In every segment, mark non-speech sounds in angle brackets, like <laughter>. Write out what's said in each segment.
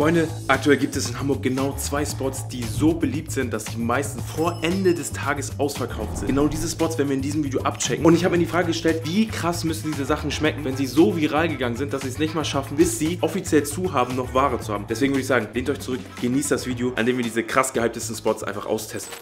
Freunde, aktuell gibt es in Hamburg genau zwei Spots, die so beliebt sind, dass die meisten vor Ende des Tages ausverkauft sind. Genau diese Spots werden wir in diesem Video abchecken. Und ich habe mir die Frage gestellt, wie krass müssen diese Sachen schmecken, wenn sie so viral gegangen sind, dass sie es nicht mal schaffen, bis sie offiziell zu haben, noch Ware zu haben. Deswegen würde ich sagen, lehnt euch zurück, genießt das Video, an dem wir diese krass gehyptesten Spots einfach austesten.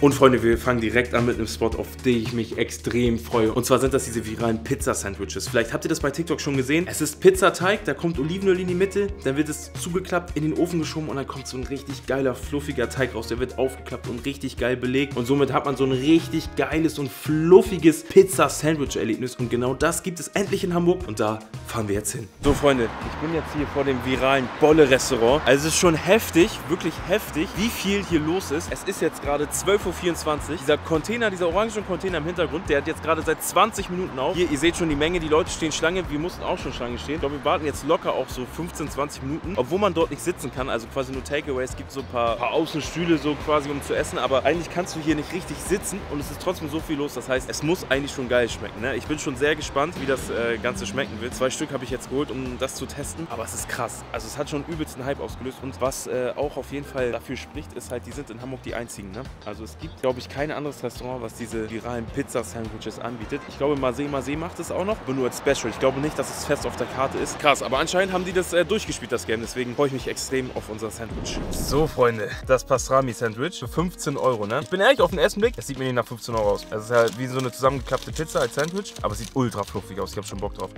Und Freunde, wir fangen direkt an mit einem Spot, auf den ich mich extrem freue. Und zwar sind das diese viralen Pizza-Sandwiches. Vielleicht habt ihr das bei TikTok schon gesehen. Es ist Pizzateig, da kommt Olivenöl in die Mitte, dann wird es zugeklappt, in den Ofen geschoben und dann kommt so ein richtig geiler, fluffiger Teig raus. Der wird aufgeklappt und richtig geil belegt. Und somit hat man so ein richtig geiles und fluffiges Pizza-Sandwich-Erlebnis. Und genau das gibt es endlich in Hamburg. Und da fahren wir jetzt hin. So, Freunde, ich bin jetzt hier vor dem viralen Bolle-Restaurant. Also es ist schon heftig, wirklich heftig, wie viel hier los ist. Es ist jetzt gerade 12 Uhr 24. Dieser Container, dieser orangen Container im Hintergrund, der hat jetzt gerade seit 20 Minuten auf. Hier, ihr seht schon die Menge, die Leute stehen Schlange. Wir mussten auch schon Schlange stehen. Ich glaube, wir warten jetzt locker auch so 15, 20 Minuten. Obwohl man dort nicht sitzen kann, also quasi nur Takeaway. Es gibt so ein paar, paar Außenstühle so quasi, um zu essen. Aber eigentlich kannst du hier nicht richtig sitzen und es ist trotzdem so viel los. Das heißt, es muss eigentlich schon geil schmecken. Ne? Ich bin schon sehr gespannt, wie das äh, Ganze schmecken wird. Zwei Stück habe ich jetzt geholt, um das zu testen. Aber es ist krass. Also es hat schon übelsten Hype ausgelöst. Und was äh, auch auf jeden Fall dafür spricht, ist halt, die sind in Hamburg die einzigen. Ne? Also es gibt, glaube ich, kein anderes Restaurant, was diese viralen Pizza-Sandwiches anbietet. Ich glaube, Masé Masé macht es auch noch, aber nur als Special. Ich glaube nicht, dass es fest auf der Karte ist. Krass, aber anscheinend haben die das äh, durchgespielt, das Game. Deswegen freue ich mich extrem auf unser Sandwich. So, Freunde, das Pastrami-Sandwich für 15 Euro, ne? Ich bin ehrlich, auf den ersten Blick, das sieht mir nicht nach 15 Euro aus. Es ist halt wie so eine zusammengeklappte Pizza als Sandwich, aber es sieht ultra fluffig aus. Ich habe schon Bock drauf.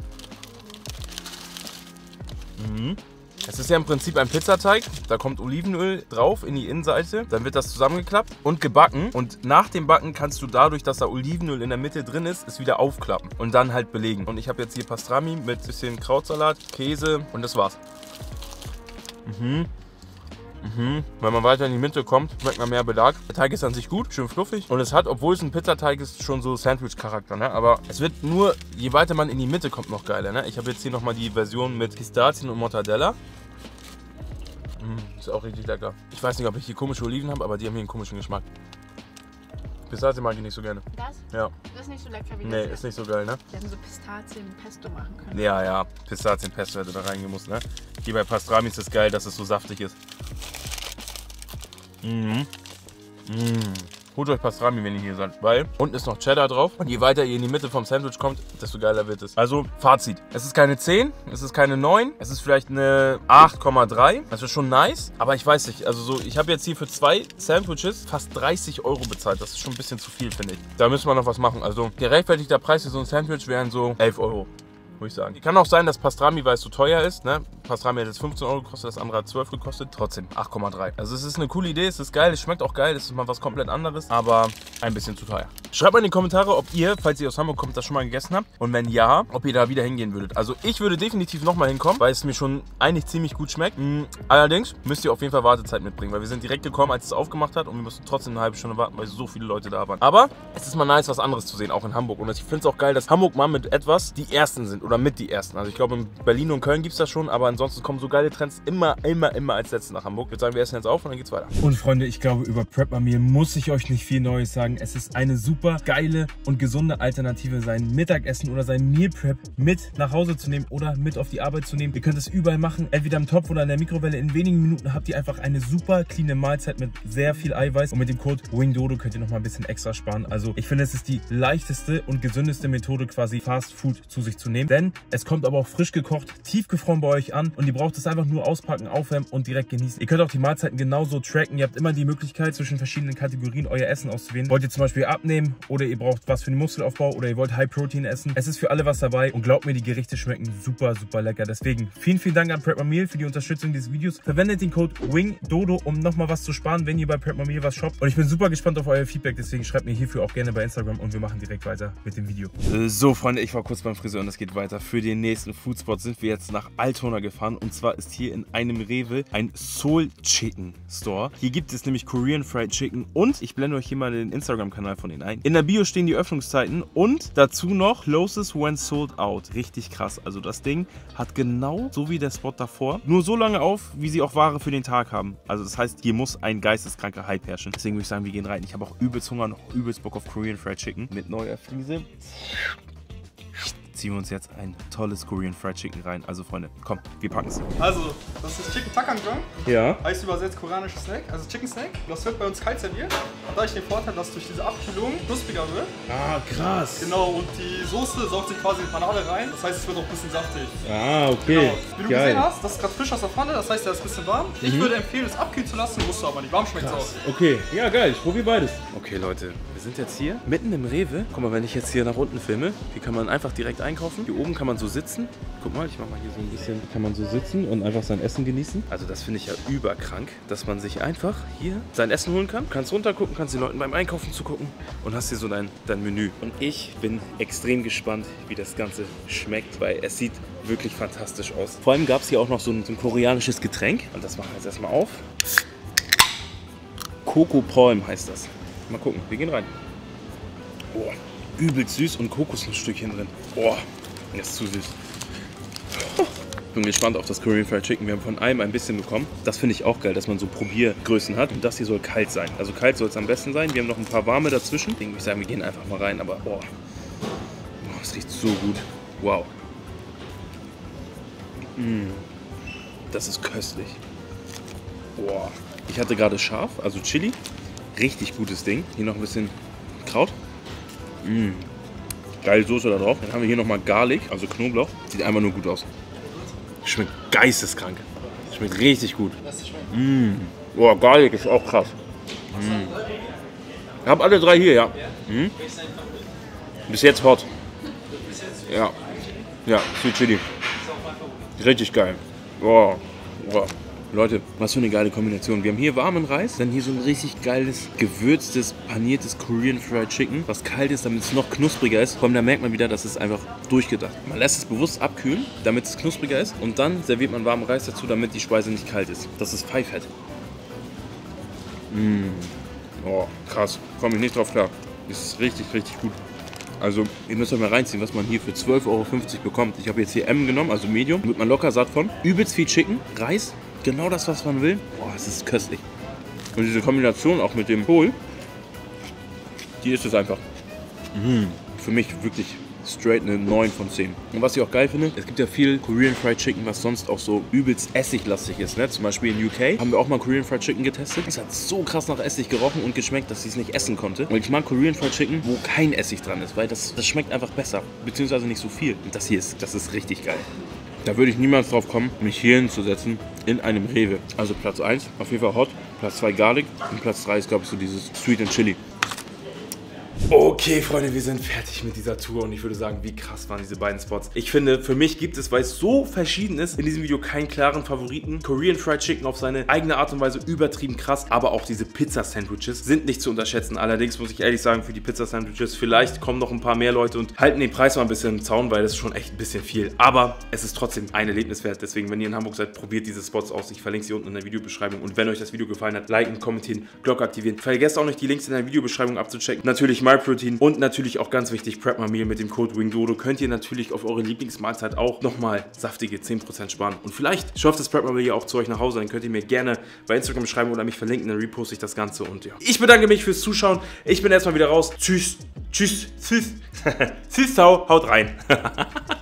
Mhm. Es ist ja im Prinzip ein Pizzateig. Da kommt Olivenöl drauf in die Innenseite. Dann wird das zusammengeklappt und gebacken. Und nach dem Backen kannst du dadurch, dass da Olivenöl in der Mitte drin ist, es wieder aufklappen und dann halt belegen. Und ich habe jetzt hier Pastrami mit bisschen Krautsalat, Käse und das war's. Mhm. Mhm. Wenn man weiter in die Mitte kommt, schmeckt man mehr Belag. Der Teig ist an sich gut, schön fluffig. Und es hat, obwohl es ein Pizzateig ist, schon so Sandwich-Charakter. Ne? Aber es wird nur, je weiter man in die Mitte kommt, noch geiler. Ne? Ich habe jetzt hier nochmal die Version mit Pistazien und Mortadella. Mm, ist auch richtig lecker. Ich weiß nicht, ob ich hier komische Oliven habe, aber die haben hier einen komischen Geschmack. Pistazien mag ich nicht so gerne. Das? Ja. Das ist nicht so lecker wie Nee, das. ist nicht so geil, ne? Wir hätten so Pistazien-Pesto machen können. Ja, ja. Pistazienpesto hätte da reingemusst, ne? Hier bei Pastrami ist es geil, dass es so saftig ist. Mhm. Mhm. Holt euch Pastrami, wenn ihr hier seid, weil unten ist noch Cheddar drauf. Und je weiter ihr in die Mitte vom Sandwich kommt, desto geiler wird es. Also, Fazit. Es ist keine 10, es ist keine 9, es ist vielleicht eine 8,3. Das ist schon nice, aber ich weiß nicht. Also, so, ich habe jetzt hier für zwei Sandwiches fast 30 Euro bezahlt. Das ist schon ein bisschen zu viel, finde ich. Da müssen wir noch was machen. Also, gerechtfertigter Preis für so ein Sandwich wären so 11 Euro muss ich sagen. Kann auch sein, dass Pastrami, weil es so teuer ist, ne? Pastrami hat jetzt 15 Euro gekostet, das andere hat 12 gekostet. Trotzdem 8,3. Also es ist eine coole Idee, es ist geil, es schmeckt auch geil, es ist mal was komplett anderes, aber ein bisschen zu teuer. Schreibt mal in die Kommentare, ob ihr, falls ihr aus Hamburg kommt, das schon mal gegessen habt. Und wenn ja, ob ihr da wieder hingehen würdet. Also ich würde definitiv nochmal hinkommen, weil es mir schon eigentlich ziemlich gut schmeckt. Mhm. Allerdings müsst ihr auf jeden Fall Wartezeit mitbringen, weil wir sind direkt gekommen, als es aufgemacht hat und wir mussten trotzdem eine halbe Stunde warten, weil so viele Leute da waren. Aber es ist mal nice, was anderes zu sehen, auch in Hamburg. Und ich finde es auch geil, dass Hamburg mal mit etwas die Ersten sind oder mit die Ersten. Also ich glaube, in Berlin und Köln gibt es das schon, aber ansonsten kommen so geile Trends immer, immer, immer als Letzte nach Hamburg. Ich würde sagen, wir essen jetzt auf und dann geht's weiter. Und Freunde, ich glaube, über Prepper Meal muss ich euch nicht viel Neues sagen. Es ist eine super geile und gesunde Alternative, sein Mittagessen oder sein Meal Prep mit nach Hause zu nehmen oder mit auf die Arbeit zu nehmen. Ihr könnt es überall machen, entweder im Topf oder in der Mikrowelle. In wenigen Minuten habt ihr einfach eine super cleane Mahlzeit mit sehr viel Eiweiß. Und mit dem Code WINGDODO könnt ihr noch mal ein bisschen extra sparen. Also ich finde, es ist die leichteste und gesündeste Methode, quasi Fast Food zu sich zu nehmen. Denn es kommt aber auch frisch gekocht, tiefgefroren bei euch an und ihr braucht es einfach nur auspacken, aufwärmen und direkt genießen. Ihr könnt auch die Mahlzeiten genauso tracken. Ihr habt immer die Möglichkeit, zwischen verschiedenen Kategorien euer Essen auszuwählen. Wollt ihr zum Beispiel abnehmen oder ihr braucht was für den Muskelaufbau oder ihr wollt High Protein essen. Es ist für alle was dabei und glaubt mir, die Gerichte schmecken super, super lecker. Deswegen vielen, vielen Dank an Prep Meal für die Unterstützung dieses Videos. Verwendet den Code WINGDODO, um nochmal was zu sparen, wenn ihr bei Prep Meal was shoppt. Und ich bin super gespannt auf euer Feedback, deswegen schreibt mir hierfür auch gerne bei Instagram und wir machen direkt weiter mit dem Video. Äh, So, Freunde, ich war kurz beim Friseur und es geht weiter. Für den nächsten Foodspot sind wir jetzt nach Altona gefahren. Und zwar ist hier in einem Rewe ein Soul Chicken Store. Hier gibt es nämlich Korean Fried Chicken und ich blende euch hier mal den Instagram-Kanal von ihnen ein. In der Bio stehen die Öffnungszeiten und dazu noch Closest when sold out. Richtig krass. Also das Ding hat genau so wie der Spot davor nur so lange auf, wie sie auch Ware für den Tag haben. Also das heißt, hier muss ein geisteskranker Hype herrschen. Deswegen würde ich sagen, wir gehen rein. Ich habe auch übelst Hunger auch übelst Bock auf Korean Fried Chicken mit neuer Fliese. Zieh ziehen wir uns jetzt ein tolles Korean Fried Chicken rein. Also Freunde, komm, wir packen es. Also, das ist Chicken Takanjong. Ja. Heißt übersetzt koreanischer Snack, also Chicken Snack. Das wird bei uns kalt serviert. Da habe ich den Vorteil, dass durch diese Abkühlung knuspriger wird. Ah, krass. Genau, und die Soße saugt sich quasi in die Panade rein. Das heißt, es wird auch ein bisschen saftig. Ah, okay. Genau. Wie du gesehen hast, das ist gerade frisch aus der Pfanne, das heißt, der ist ein bisschen warm. Ich Mhm. würde empfehlen, es abkühlen zu lassen, musst du aber nicht. Warm schmeckt aus. Okay, ja geil, ich probiere beides. Okay Leute, wir sind jetzt hier mitten im Rewe. Guck mal, wenn ich jetzt hier nach unten filme, hier kann man einfach direkt einkaufen. Hier oben kann man so sitzen. Guck mal, ich mach mal hier so ein bisschen, kann man so sitzen und einfach sein Essen genießen. Also das finde ich ja überkrank, dass man sich einfach hier sein Essen holen kann. Du kannst runtergucken, kannst den Leuten beim Einkaufen zugucken und hast hier so dein, dein Menü. Und ich bin extrem gespannt, wie das Ganze schmeckt, weil es sieht wirklich fantastisch aus. Vor allem gab es hier auch noch so ein, so ein koreanisches Getränk. Und das machen wir jetzt erstmal auf. Coco Palm heißt das. Mal gucken, wir gehen rein. Oh, übelst süß und Kokosnussstückchen drin. Oh, das ist zu süß. Bin gespannt auf das Korean Fried Chicken. Wir haben von allem ein bisschen bekommen. Das finde ich auch geil, dass man so Probiergrößen hat. Und das hier soll kalt sein. Also kalt soll es am besten sein. Wir haben noch ein paar warme dazwischen. Deswegen würde ich sagen, wir gehen einfach mal rein. Aber oh, oh das riecht so gut. Wow. Mm. Das ist köstlich. Boah. Ich hatte gerade scharf, also Chili. Richtig gutes Ding. Hier noch ein bisschen Kraut. Mm. Geile Soße da drauf. Dann haben wir hier nochmal Garlic, also Knoblauch. Sieht einfach nur gut aus. Schmeckt geisteskrank. Schmeckt richtig gut. Mm. Boah, Garlic ist auch krass. Mm. Ich habe alle drei hier, ja. Mm. Bis jetzt hot. Ja. Ja, Sweet Chili. Richtig geil. Boah. Boah. Leute, was für eine geile Kombination. Wir haben hier warmen Reis, dann hier so ein richtig geiles, gewürztes, paniertes Korean Fried Chicken, was kalt ist, damit es noch knuspriger ist. Allem da merkt man wieder, dass es einfach durchgedacht. Man lässt es bewusst abkühlen, damit es knuspriger ist und dann serviert man warmen Reis dazu, damit die Speise nicht kalt ist. Das ist Pfeifett. Mmh. Oh, krass. Komme ich nicht drauf klar. Das ist richtig, richtig gut. Also, ihr müsst euch mal reinziehen, was man hier für 12,50 Euro bekommt. Ich habe jetzt hier M genommen, also Medium. Wird man locker satt von. Übelst viel Chicken, Reis, genau das, was man will. Boah, es ist köstlich. Und diese Kombination auch mit dem Kohl, die ist es einfach. Mhm. Für mich wirklich straight eine 9 von 10. Und was ich auch geil finde, es gibt ja viel Korean Fried Chicken, was sonst auch so übelst essiglastig ist. Ne? Zum Beispiel in UK haben wir auch mal Korean Fried Chicken getestet. Es hat so krass nach Essig gerochen und geschmeckt, dass ich es nicht essen konnte. Und ich mag Korean Fried Chicken, wo kein Essig dran ist, weil das, das schmeckt einfach besser. Beziehungsweise nicht so viel. Und das hier ist, das ist richtig geil. Da würde ich niemals drauf kommen, mich hier hinzusetzen in einem Rewe. Also Platz 1, auf jeden Fall Hot, Platz 2 Garlic und Platz 3 ist, glaube ich, so dieses Sweet and Chili. Okay, Freunde, wir sind fertig mit dieser Tour und ich würde sagen, wie krass waren diese beiden Spots. Ich finde, für mich gibt es, weil es so verschieden ist, in diesem Video keinen klaren Favoriten. Korean Fried Chicken auf seine eigene Art und Weise übertrieben krass, aber auch diese Pizza-Sandwiches sind nicht zu unterschätzen. Allerdings muss ich ehrlich sagen, für die Pizza-Sandwiches, vielleicht kommen noch ein paar mehr Leute und halten den Preis mal ein bisschen im Zaun, weil das ist schon echt ein bisschen viel. Aber es ist trotzdem ein Erlebnis wert. Deswegen, wenn ihr in Hamburg seid, probiert diese Spots aus. Ich verlinke sie unten in der Videobeschreibung. Und wenn euch das Video gefallen hat, liken, kommentieren, Glocke aktivieren. Vergesst auch nicht, die Links in der Videobeschreibung abzuchecken. Natürlich MyProtein und natürlich auch ganz wichtig, Prep Meal mit dem Code WINGDODO könnt ihr natürlich auf eure Lieblingsmahlzeit auch nochmal saftige 10% sparen. Und vielleicht schafft das Prep Meal ja auch zu euch nach Hause. Dann könnt ihr mir gerne bei Instagram schreiben oder mich verlinken. Dann reposte ich das Ganze. Und ja, ich bedanke mich fürs Zuschauen. Ich bin erstmal wieder raus. Tschüss, tschüss, tschüss. <laughs> tschüss, ciao, haut rein. <laughs>